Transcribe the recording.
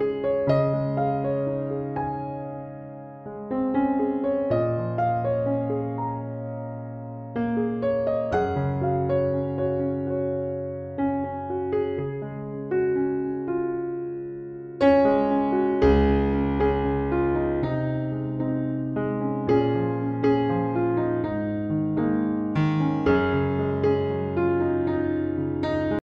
you